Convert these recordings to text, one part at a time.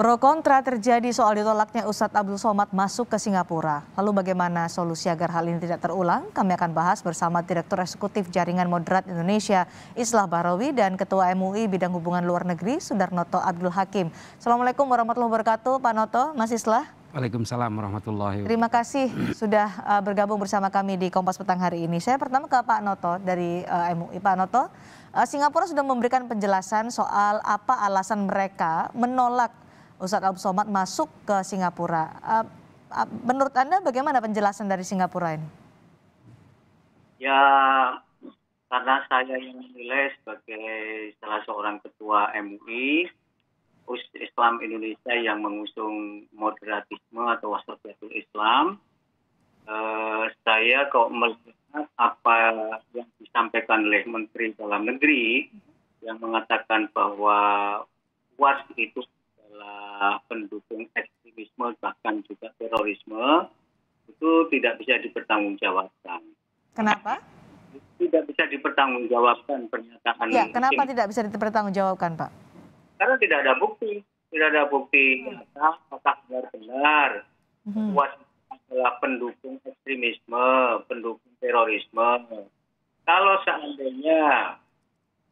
Pro kontra terjadi soal ditolaknya Ustadz Abdul Somad masuk ke Singapura. Lalu bagaimana solusi agar hal ini tidak terulang? Kami akan bahas bersama Direktur Eksekutif Jaringan Moderat Indonesia, Islah Barawi, dan Ketua MUI Bidang Hubungan Luar Negeri, Sudarnoto Abdul Hakim. Assalamualaikum warahmatullahi wabarakatuh, Pak Noto, Mas Islah. Waalaikumsalam warahmatullahi wabarakatuh. Terima kasih sudah uh, bergabung bersama kami di Kompas Petang hari ini. Saya pertama ke Pak Noto dari uh, MUI. Pak Noto, uh, Singapura sudah memberikan penjelasan soal apa alasan mereka menolak Ustadz Abdul Somad masuk ke Singapura. Uh, uh, menurut Anda bagaimana penjelasan dari Singapura ini? Ya, karena saya yang menilai sebagai salah seorang ketua MUI, Islam Indonesia yang mengusung moderatisme atau wasatiatul Islam, eh, saya kok melihat apa yang disampaikan oleh Menteri Dalam Negeri yang mengatakan bahwa UAS itu adalah pendukung ekstremisme bahkan juga terorisme itu tidak bisa dipertanggungjawabkan. Kenapa? Tidak bisa dipertanggungjawabkan pernyataan. Ya, kenapa tidak bisa dipertanggungjawabkan, Pak? Karena tidak ada bukti, tidak ada bukti nyata apakah benar-benar. UAS adalah pendukung ekstremisme, pendukung terorisme. Kalau seandainya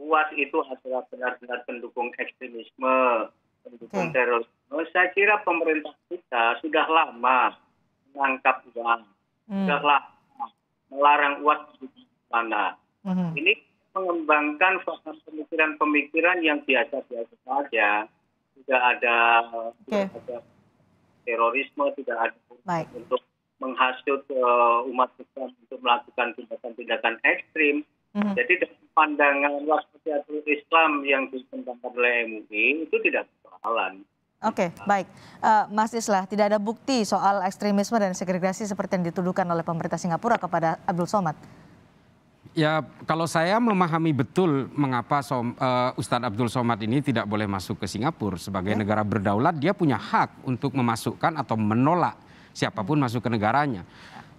UAS itu adalah benar-benar pendukung ekstremisme, pendukung Oke. terorisme, saya kira pemerintah kita sudah lama menangkap uang, Hmm. sudah lama melarang UAS di mana. Mhm. Ini mengembangkan faham pemikiran-pemikiran yang biasa-biasa saja. Tidak ada, tidak ada terorisme, tidak ada Baik. untuk menghasut eh, umat Islam untuk melakukan tindakan-tindakan ekstrim. Mhm. Jadi pandangan wasatiatul Islam yang dikembangkan oleh MUI itu tidak persoalan. Oke, baik. Eh, Mas Islah, tidak ada bukti soal ekstremisme dan segregasi seperti yang dituduhkan oleh pemerintah Singapura kepada Abdul Somad. Ya kalau saya memahami betul mengapa Som, eh, Ustadz Abdul Somad ini tidak boleh masuk ke Singapura sebagai negara berdaulat, dia punya hak untuk memasukkan atau menolak siapa pun masuk ke negaranya.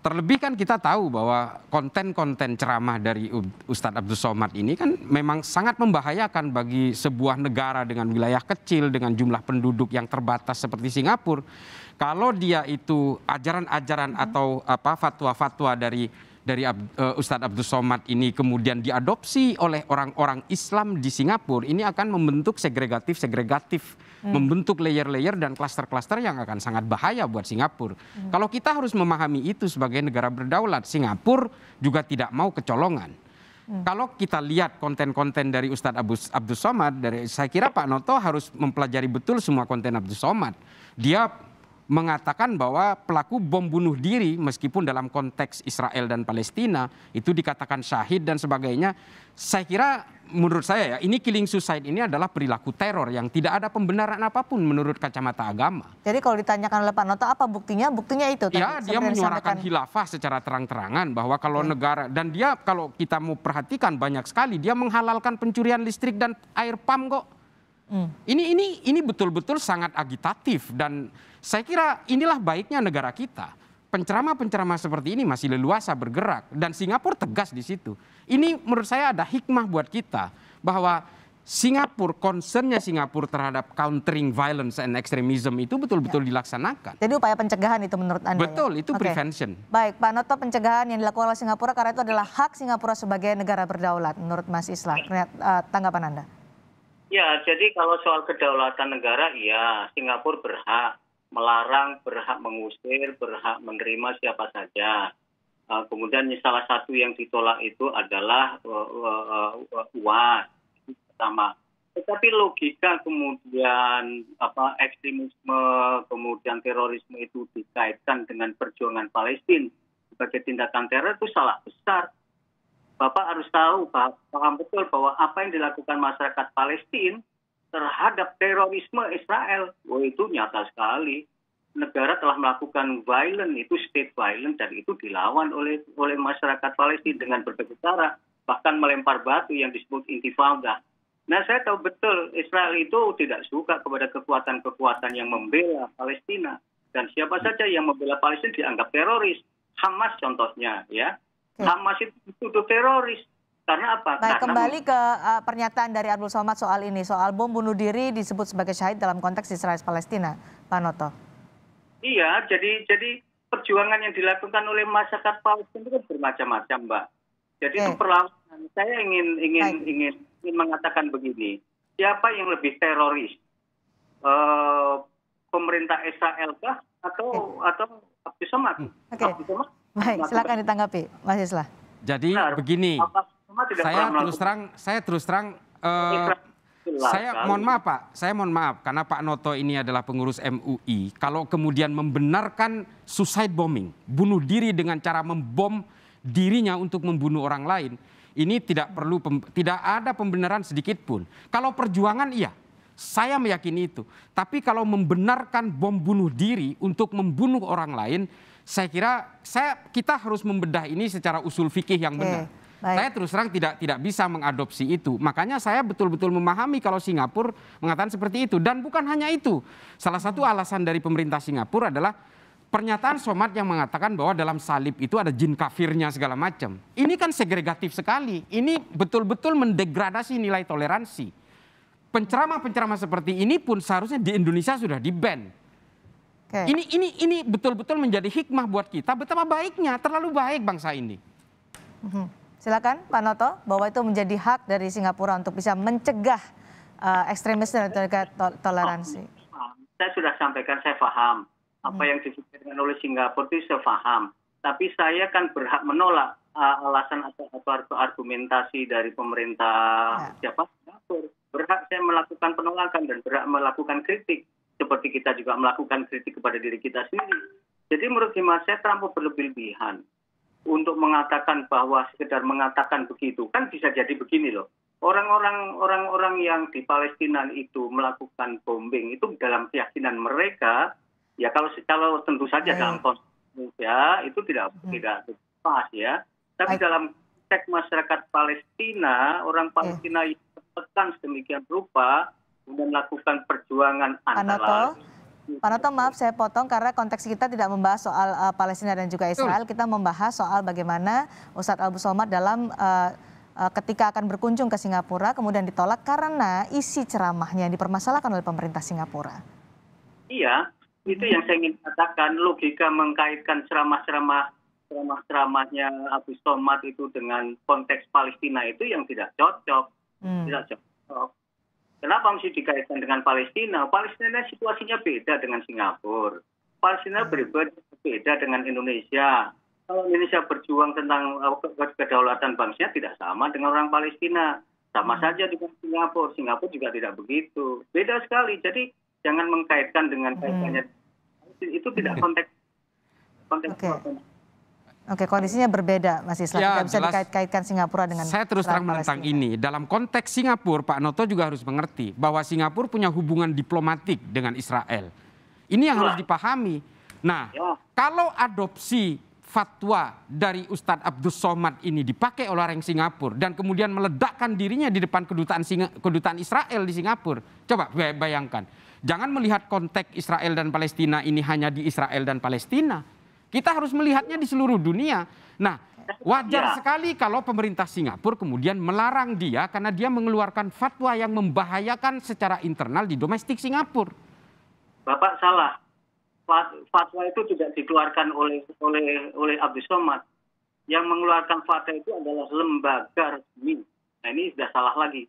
Terlebih kan kita tahu bahwa konten-konten ceramah dari Ustadz Abdul Somad ini kan memang sangat membahayakan bagi sebuah negara dengan wilayah kecil dengan jumlah penduduk yang terbatas seperti Singapura. Kalau dia itu ajaran-ajaran atau apa fatwa-fatwa dari dari Ab- eh, Ustadz Abdul Somad ini kemudian diadopsi oleh orang-orang Islam di Singapura, ini akan membentuk segregatif-segregatif, membentuk layer-layer dan klaster-klaster yang akan sangat bahaya buat Singapura. Kalau kita harus memahami itu sebagai negara berdaulat, Singapura juga tidak mau kecolongan. Kalau kita lihat konten-konten dari Ustadz Abdul, Abdul Somad, dari saya kira Pak Noto harus mempelajari betul semua konten Abdul Somad. Dia mengatakan bahwa pelaku bom bunuh diri meskipun dalam konteks Israel dan Palestina itu dikatakan syahid dan sebagainya. Saya kira menurut saya ya ini killing suicide ini adalah perilaku teror yang tidak ada pembenaran apa pun menurut kacamata agama. Jadi kalau ditanyakan oleh Pak Noto apa buktinya? Buktinya itu tadi. Ya, dia menyuarakan disampaikan. khilafah secara terang-terangan bahwa kalau Oke. negara dan dia kalau kita mau perhatikan banyak sekali dia menghalalkan pencurian listrik dan air pam kok. Hmm. Ini ini ini betul-betul sangat agitatif dan saya kira inilah baiknya negara kita. Penceramah-penceramah seperti ini masih leluasa bergerak dan Singapura tegas di situ. Ini menurut saya ada hikmah buat kita bahwa Singapura, concernnya Singapura terhadap countering violence and extremism itu betul-betul dilaksanakan. Jadi upaya pencegahan itu menurut Anda? ya? Betul, itu Oke. prevention. Baik, Pak Noto pencegahan yang dilakukan oleh Singapura karena itu adalah hak Singapura sebagai negara berdaulat menurut Mas Islah. Eh, tanggapan Anda? Ya, jadi kalau soal kedaulatan negara, iya, Singapura berhak melarang, berhak mengusir, berhak menerima siapa saja. Uh, kemudian salah satu yang ditolak itu adalah uh, uh, uh, UAS pertama. Tetapi logika kemudian apa ekstremisme, kemudian terorisme itu dikaitkan dengan perjuangan Palestina sebagai tindakan teror itu salah besar. Bapak harus tahu, paham, paham betul bahwa apa yang dilakukan masyarakat Palestina terhadap terorisme Israel, oh itu nyata sekali. Negara telah melakukan violent, itu state violent, dan itu dilawan oleh oleh masyarakat Palestina dengan berbagai cara, bahkan melempar batu yang disebut intifada. Nah, saya tahu betul Israel itu tidak suka kepada kekuatan-kekuatan yang membela Palestina. Dan siapa saja yang membela Palestina dianggap teroris. Hamas contohnya, ya. Oke. Hamas itu dituduh teroris. Karena apa? Baik, Karena kembali ke uh, pernyataan dari Abdul Somad soal ini, soal bom bunuh diri disebut sebagai syahid dalam konteks Israel Palestina, Pak Noto. Iya, jadi jadi perjuangan yang dilakukan oleh masyarakat Palestina itu kan bermacam-macam, Mbak. Jadi itu Oke. perlawanan. Saya ingin ingin Baik. ingin ingin mengatakan begini, siapa yang lebih teroris? Eh, pemerintah Israel kah atau atau Abdul Somad? Oke. Abdul Somad Baik, silakan ditanggapi, Mas Islah. Jadi begini, saya terus terang, saya terus terang, eh, Jelas saya mohon maaf Pak, saya mohon maaf karena Pak Noto ini adalah pengurus MUI. Kalau kemudian membenarkan suicide bombing, bunuh diri dengan cara membom dirinya untuk membunuh orang lain, ini tidak perlu tidak ada pembenaran sedikit pun. Kalau perjuangan iya, saya meyakini itu. Tapi kalau membenarkan bom bunuh diri untuk membunuh orang lain, saya kira saya kita harus membedah ini secara usul fikih yang benar. baik. Saya terus terang tidak tidak bisa mengadopsi itu. Makanya saya betul-betul memahami kalau Singapura mengatakan seperti itu dan bukan hanya itu. Salah satu alasan dari pemerintah Singapura adalah pernyataan Somad yang mengatakan bahwa dalam salib itu ada jin kafirnya segala macam. Ini kan segregatif sekali. Ini betul-betul mendegradasi nilai toleransi. Penceramah-penceramah seperti ini pun seharusnya di Indonesia sudah di-ban. Oke. Ini ini ini betul-betul menjadi hikmah buat kita betapa baiknya, terlalu baik bangsa ini. Mhm. Silakan Pak Noto, bahwa itu menjadi hak dari Singapura untuk bisa mencegah uh, ekstremisme dan to- toleransi. Saya sudah sampaikan, saya paham apa yang difikirkan oleh Singapura itu saya paham. Tapi saya kan berhak menolak uh, alasan atau, atau argumentasi dari pemerintah siapa Singapura. Berhak saya melakukan penolakan dan berhak melakukan kritik seperti kita juga melakukan kritik kepada diri kita sendiri. Jadi menurut hemat saya terlampau berlebih-lebihan untuk mengatakan bahwa sekedar mengatakan begitu kan bisa jadi begini loh. Orang-orang orang-orang yang di Palestina itu melakukan bombing itu dalam keyakinan mereka ya kalau kalau tentu saja Baik. dalam konteks Indonesia itu tidak Hmm. tidak pas ya. Tapi Baik. dalam konteks masyarakat Palestina, orang Palestina yang tertekan sedemikian rupa kemudian melakukan perjuangan antara Pak Noto maaf saya potong karena konteks kita tidak membahas soal uh, Palestina dan juga Israel. Kita membahas soal bagaimana Ustadz Abu Somad dalam uh, uh, ketika akan berkunjung ke Singapura kemudian ditolak karena isi ceramahnya yang dipermasalahkan oleh pemerintah Singapura. Iya, itu yang saya ingin katakan. Logika mengkaitkan ceramah-ceramah ceramah-ceramahnya Abu Somad itu dengan konteks Palestina itu yang tidak cocok, Hmm. tidak cocok. Kenapa mesti dikaitkan dengan Palestina? Palestina situasinya beda dengan Singapura. Palestina berbeda beda dengan Indonesia. Kalau Indonesia berjuang tentang ke- kedaulatan bangsanya tidak sama dengan orang Palestina. Sama saja dengan Singapura. Singapura juga tidak begitu. Beda sekali. Jadi jangan mengkaitkan dengan kaitannya. Itu tidak konteks konteks Oke. Oke, kondisinya berbeda, Mas Islam. Ya, Tidak bisa dikait-kaitkan Singapura dengan Saya terus terang menentang ini. Dalam konteks Singapura, Pak Noto juga harus mengerti bahwa Singapura punya hubungan diplomatik dengan Israel. Ini yang harus dipahami. Nah, Ya. kalau adopsi fatwa dari Ustadz Abdul Somad ini dipakai oleh orang Singapura dan kemudian meledakkan dirinya di depan kedutaan Singa- kedutaan Israel di Singapura. Coba bay- bayangkan. Jangan melihat konteks Israel dan Palestina ini hanya di Israel dan Palestina. Kita harus melihatnya di seluruh dunia. Nah, wajar Ya. sekali kalau pemerintah Singapura kemudian melarang dia karena dia mengeluarkan fatwa yang membahayakan secara internal di domestik Singapura. Bapak salah. Fat- Fatwa itu tidak dikeluarkan oleh oleh oleh Abdul Somad. Yang mengeluarkan fatwa itu adalah lembaga resmi. Nah ini sudah salah lagi.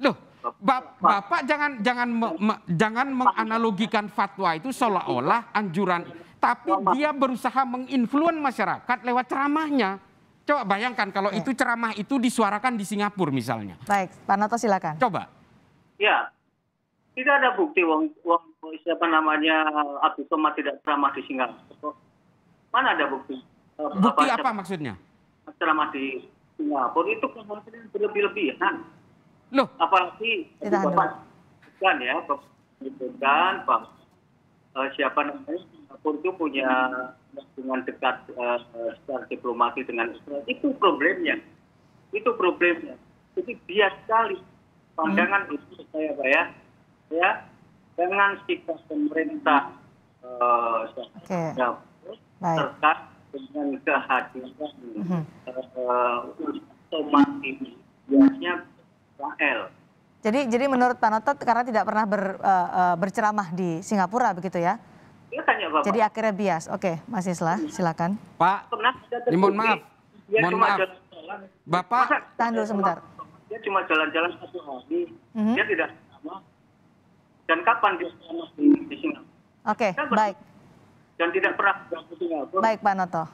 Loh, Bap- Bapak jangan jangan me- me- jangan menganalogikan fatwa itu seolah-olah anjuran, tapi dia berusaha menginfluen masyarakat lewat ceramahnya. Coba bayangkan kalau itu ceramah itu disuarakan di Singapura misalnya. Baik, Pak Noto silakan. Coba. Ya, tidak ada bukti wong, wong siapa namanya Abdul Somad tidak ceramah di Singapura. Mana ada bukti? Bukti apa ceramah- maksudnya? Ceramah di Singapura itu kemudian berlebih-lebihan. Loh, apalagi Bapak kan ya Bapak siapa namanya? Singapura itu punya hubungan dekat eh, secara diplomasi dengan Israel. Itu problemnya. Itu problemnya. Jadi bias sekali. Pandangan itu saya Pak ya. Ya dengan sikap pemerintah eh, Oke. Singapura Baik. terkait dengan kehadiran eh, Somad ini biasanya Israel. Jadi jadi menurut Pak Noto karena tidak pernah ber, uh, uh, berceramah di Singapura begitu ya. Dia tanya Bapak. Jadi akhirnya bias. Oke, Mas Islah, silakan. Pak, ini mohon maaf, dia mohon cuma maaf. jalan-jalan. Bapak, Masa Tahan dulu sebentar. Dia cuma jalan-jalan satu hari. Mhm. Dia tidak sama. Dan kapan dia sama di, di Singapura? Oke, baik. Dan tidak pernah ke Singapura. Baik Pak Noto.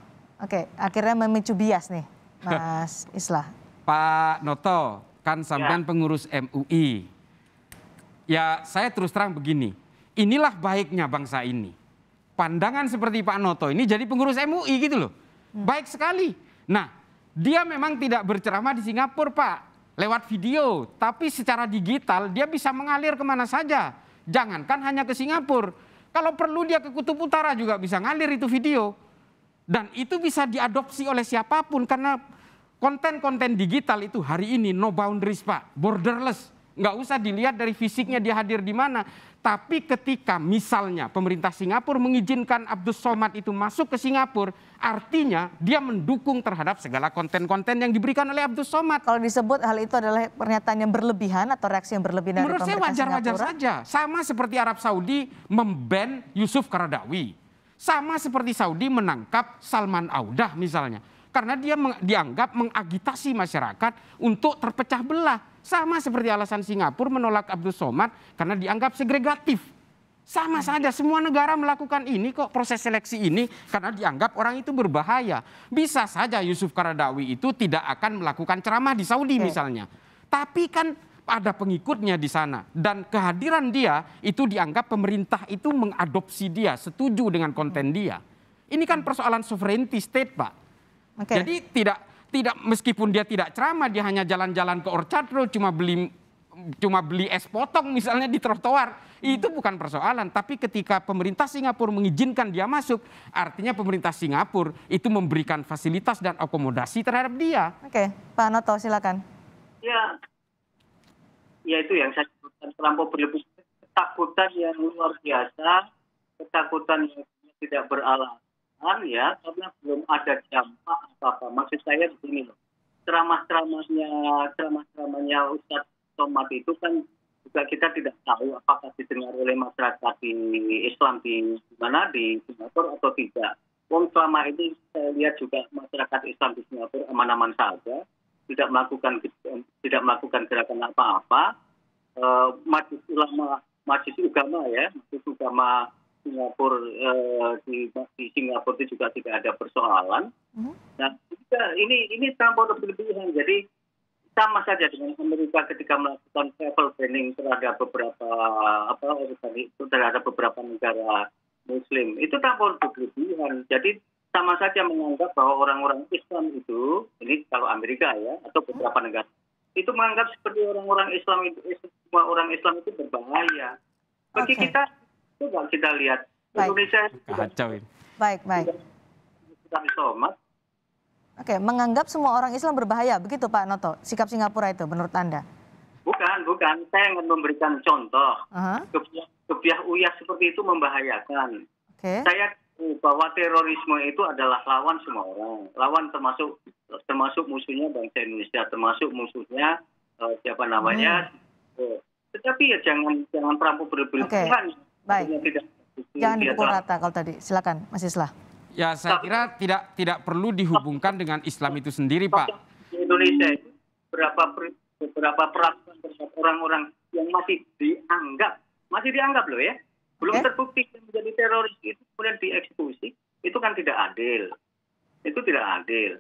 Oke, akhirnya memicu bias nih, Mas Islah. Pak Noto, kan sampean pengurus MUI. Ya, saya terus terang begini. Inilah baiknya bangsa ini. Pandangan seperti Pak Noto ini jadi pengurus MUI gitu loh. Baik sekali. Nah, dia memang tidak berceramah di Singapura, Pak. Lewat video. Tapi secara digital dia bisa mengalir ke mana saja. Jangankan hanya ke Singapura. Kalau perlu dia ke Kutub Utara juga bisa ngalir itu video. Dan itu bisa diadopsi oleh siapa pun karena konten-konten digital itu hari ini no boundaries Pak, borderless. Nggak usah dilihat dari fisiknya dia hadir di mana. Tapi ketika misalnya pemerintah Singapura mengizinkan Abdus Somad itu masuk ke Singapura, artinya dia mendukung terhadap segala konten-konten yang diberikan oleh Abdus Somad. Kalau disebut hal itu adalah pernyataan yang berlebihan atau reaksi yang berlebihan dari Menurut saya wajar-wajar saja. Sama seperti Arab Saudi memban Yusuf Karadawi. Sama seperti Saudi menangkap Salman Audah misalnya. Karena dia meng- dianggap mengagitasi masyarakat untuk terpecah belah. Sama seperti alasan Singapura menolak Abdul Somad karena dianggap segregatif. Sama saja semua negara melakukan ini kok proses seleksi ini karena dianggap orang itu berbahaya. Bisa saja Yusuf Karadawi itu tidak akan melakukan ceramah di Saudi misalnya. Tapi kan ada pengikutnya di sana dan kehadiran dia itu dianggap pemerintah itu mengadopsi dia, setuju dengan konten dia. Ini kan persoalan sovereignty state, Pak. Oke. Jadi tidak tidak meskipun dia tidak ceramah, dia hanya jalan-jalan ke Orchard Road cuma beli cuma beli es potong misalnya di trotoar, itu bukan persoalan. Tapi ketika pemerintah Singapura mengizinkan dia masuk, artinya pemerintah Singapura itu memberikan fasilitas dan akomodasi terhadap dia. Oke, Pak Noto silakan. Ya, ya itu yang saya sebutkan terlampau berlebihan. Ketakutan yang luar biasa, ketakutan yang tidak beralasan ya, karena belum ada dampak apa-apa. Maksud saya begini loh, ceramah-ceramahnya, ceramah-ceramahnya Ustadz Somad itu kan juga kita tidak tahu apakah didengar oleh masyarakat di Islam di mana di Singapura atau tidak. Wong selama ini saya lihat juga masyarakat Islam di Singapura aman-aman saja, tidak melakukan tidak melakukan gerakan apa-apa. Eh, Majelis ulama, majelis agama ya, majelis agama Singapura eh, di, di Singapura itu juga tidak ada persoalan. Mhm. Nah, juga ini ini terlampau berlebihan. Jadi sama saja dengan Amerika ketika melakukan travel banning terhadap beberapa apa terhadap beberapa negara Muslim itu terlampau berlebihan. Jadi sama saja menganggap bahwa orang-orang Islam itu ini kalau Amerika ya atau beberapa negara itu menganggap seperti orang-orang Islam itu semua orang Islam itu berbahaya. Bagi Oke. kita coba kita lihat Baik. Indonesia Kacau ini. Baik, baik. Somad Oke, menganggap semua orang Islam berbahaya, begitu Pak Noto? Sikap Singapura itu menurut Anda? bukan bukan saya ingin memberikan contoh Aha, kebiah, kebiah uyah seperti itu membahayakan. Oke, Saya bahwa terorisme itu adalah lawan semua orang, lawan termasuk termasuk musuhnya bangsa Indonesia, termasuk musuhnya eh, siapa namanya. Eh, Tetapi ya jangan jangan perampok berlebihan. Baik. Tidak, jangan dipukul rata kalau tadi. Silakan, Mas Islah. Ya saya kira tidak tidak perlu dihubungkan dengan Islam itu sendiri, Pak. Di Indonesia itu berapa beberapa peraturan terhadap orang-orang yang masih dianggap masih dianggap loh ya belum Oke. terbukti menjadi teroris itu kemudian dieksekusi itu kan tidak adil itu tidak adil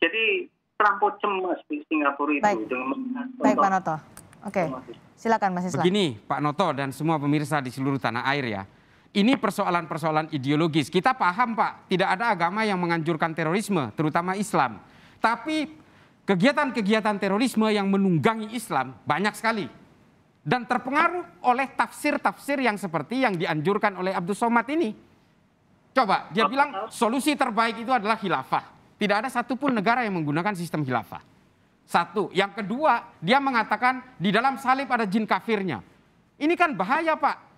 jadi terlampau cemas di Singapura itu Baik. dengan Baik, Pak Noto. Oke, silakan Mas Islah. Begini, Pak Noto dan semua pemirsa di seluruh tanah air ya. Ini persoalan-persoalan ideologis. Kita paham, Pak, tidak ada agama yang menganjurkan terorisme, terutama Islam. Tapi kegiatan-kegiatan terorisme yang menunggangi Islam banyak sekali. Dan terpengaruh oleh tafsir-tafsir yang seperti yang dianjurkan oleh Abdul Somad ini. Coba, dia bilang solusi terbaik itu adalah khilafah. Tidak ada satupun negara yang menggunakan sistem khilafah. Satu. Yang kedua, dia mengatakan di dalam salib ada jin kafirnya. Ini kan bahaya Pak.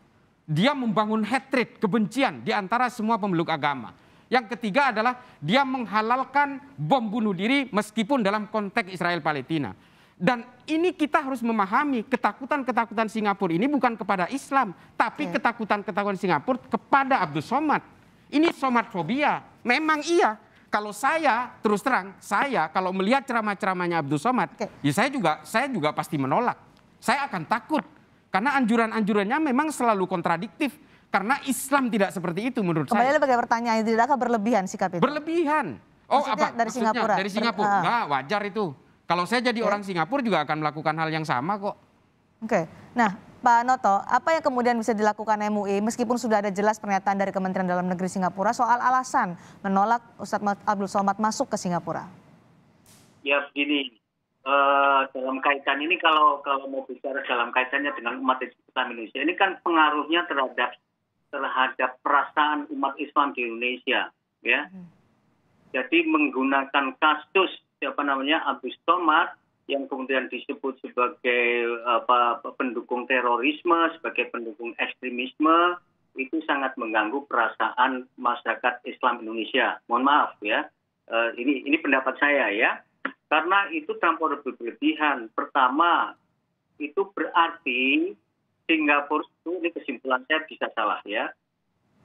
Dia membangun hatred, kebencian di antara semua pemeluk agama. Yang ketiga adalah dia menghalalkan bom bunuh diri meskipun dalam konteks Israel Palestina. Dan ini kita harus memahami ketakutan-ketakutan Singapura ini bukan kepada Islam, tapi ketakutan-ketakutan Singapura kepada Abdul Somad. Ini Somad fobia. Memang iya. Kalau saya terus terang, saya kalau melihat ceramah-ceramahnya Abdul Somad, Oke. ya saya juga saya juga pasti menolak. Saya akan takut karena anjuran-anjurannya memang selalu kontradiktif. Karena Islam tidak seperti itu menurut Kembali saya. lagi pertanyaan, tidakkah berlebihan sikap itu? Berlebihan. Oh Maksudnya apa? dari Maksudnya Singapura? Dari Ber- Singapura. ah. Enggak, wajar itu. Kalau saya jadi orang Singapura juga akan melakukan hal yang sama kok. Oke, nah Pak Noto, apa yang kemudian bisa dilakukan MUI meskipun sudah ada jelas pernyataan dari Kementerian Dalam Negeri Singapura soal alasan menolak Ustadz Abdul Somad masuk ke Singapura? Ya begini, eh, dalam kaitan ini kalau kalau mau bicara dalam kaitannya dengan umat Islam Indonesia, ini kan pengaruhnya terhadap terhadap perasaan umat Islam di Indonesia, ya. Jadi menggunakan kasus siapa namanya Abdul Somad yang kemudian disebut sebagai apa pendukung terorisme, sebagai pendukung ekstremisme itu sangat mengganggu perasaan masyarakat Islam Indonesia. Mohon maaf ya, Eh, ini ini pendapat saya ya, karena itu terlampau berlebihan. Pertama, itu berarti Singapura itu ini kesimpulan saya bisa salah ya.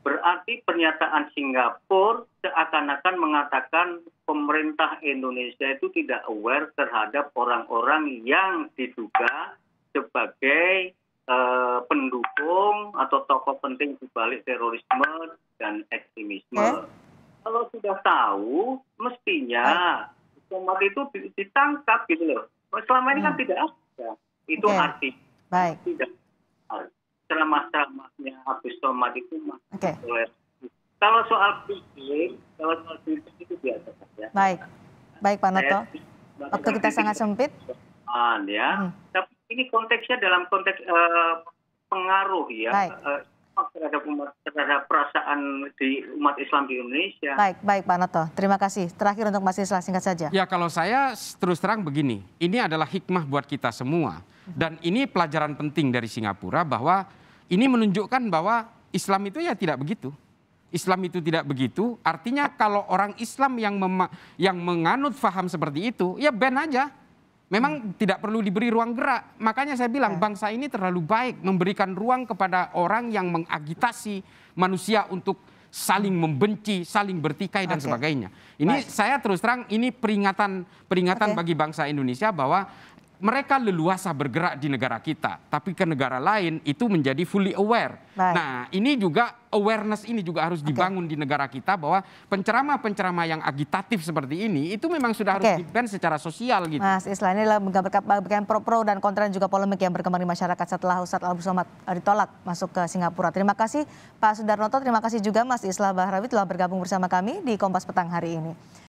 Berarti pernyataan Singapura seakan-akan mengatakan pemerintah Indonesia itu tidak aware terhadap orang-orang yang diduga sebagai eh, pendukung atau tokoh penting di balik terorisme dan ekstremisme. Oke. Kalau sudah tahu, mestinya umat itu di- ditangkap gitu loh. Selama ini kan tidak ada. Itu Oke. arti Baik, tidak ceramah-ceramahnya Habis Somad itu oke, oleh kalau soal kritik, kalau soal kritik itu biasa saja. baik, baik Pak Noto. Saya- Waktu kita sangat sempit. Ya. Hmm. Tapi ini konteksnya dalam konteks eh, pengaruh ya Baik. eh, terhadap umat terhadap perasaan di umat Islam di Indonesia. Baik, baik Pak Noto. Terima kasih. Terakhir untuk Mas Islah singkat saja. Ya kalau saya terus terang begini, ini adalah hikmah buat kita semua. Dan ini pelajaran penting dari Singapura bahwa ini menunjukkan bahwa Islam itu ya tidak begitu. Islam itu tidak begitu, artinya kalau orang Islam yang mema- yang menganut faham seperti itu, ya ban aja. Memang tidak perlu diberi ruang gerak. Makanya saya bilang bangsa ini terlalu baik memberikan ruang kepada orang yang mengagitasi manusia untuk saling membenci, saling bertikai dan sebagainya. Ini saya terus terang ini peringatan peringatan Oke. bagi bangsa Indonesia bahwa mereka leluasa bergerak di negara kita, tapi ke negara lain itu menjadi fully aware. Baik. Nah, ini juga awareness ini juga harus dibangun di negara kita bahwa penceramah-penceramah yang agitatif seperti ini itu memang sudah harus Oke. di-ban secara sosial gitu. Mas Islah ini adalah menggambarkan bagian pro-pro dan kontra dan juga polemik yang berkembang di masyarakat setelah Ustadz Abdul Somad eh, ditolak masuk ke Singapura. Terima kasih Pak Sudarnoto, terima kasih juga Mas Islah Bahrawi telah bergabung bersama kami di Kompas Petang hari ini.